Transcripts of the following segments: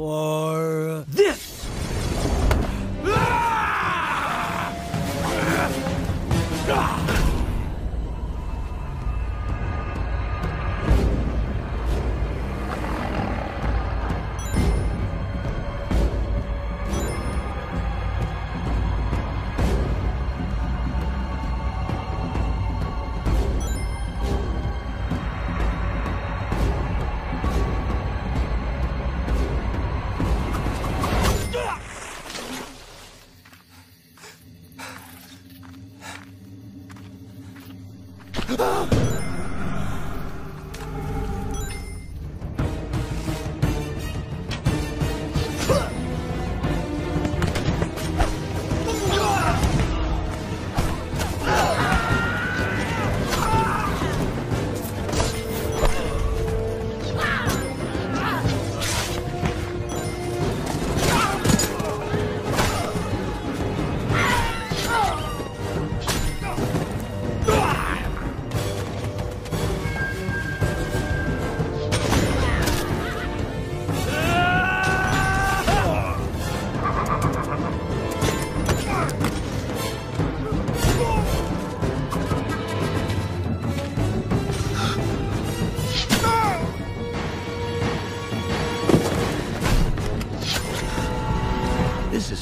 or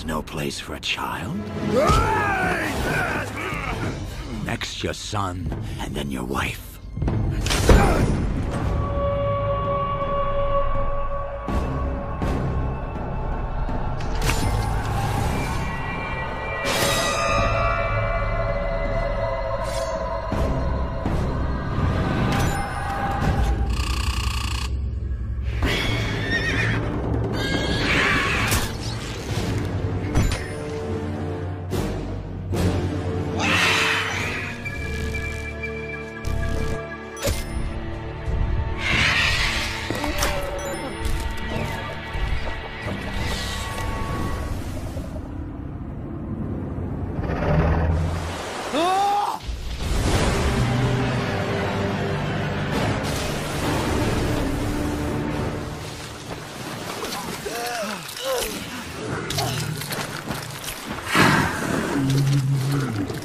no place for a child. Next your son, and then your wife.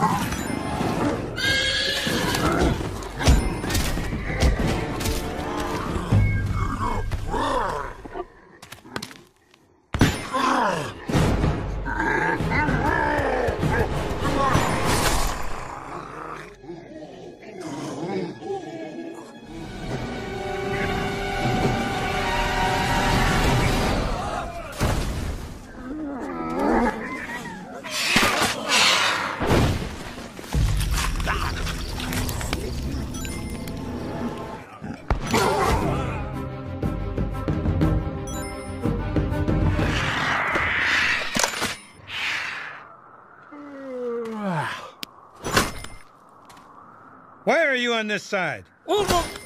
Oh. Why are you on this side? Is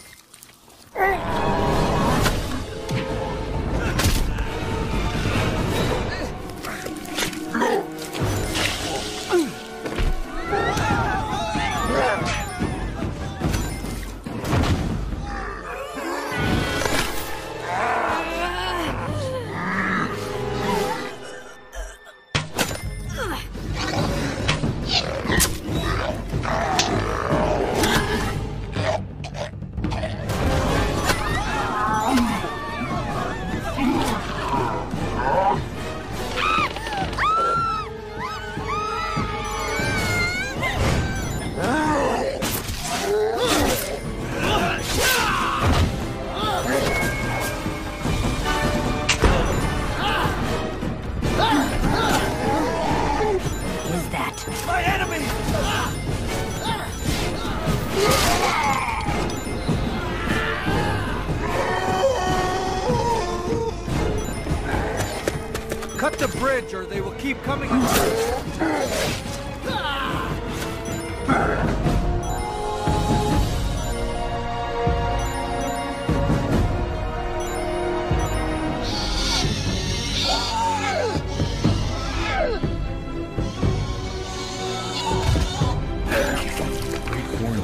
Cut the bridge or they will keep coming. Horn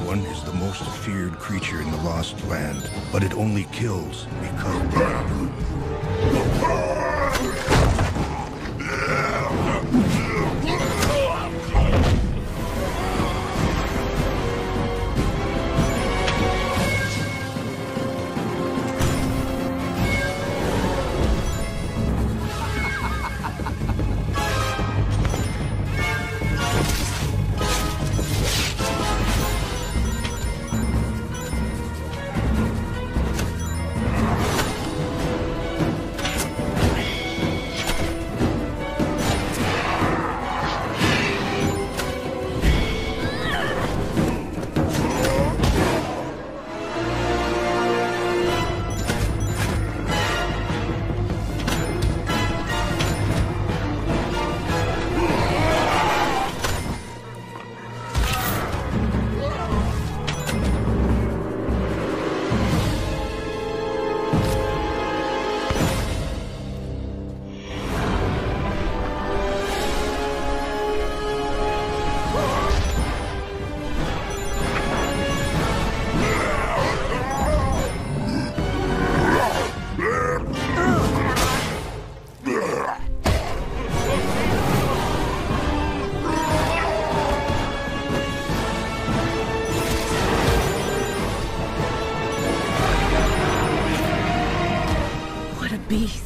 One is the most feared creature in the Lost Land, but it only kills because. beast.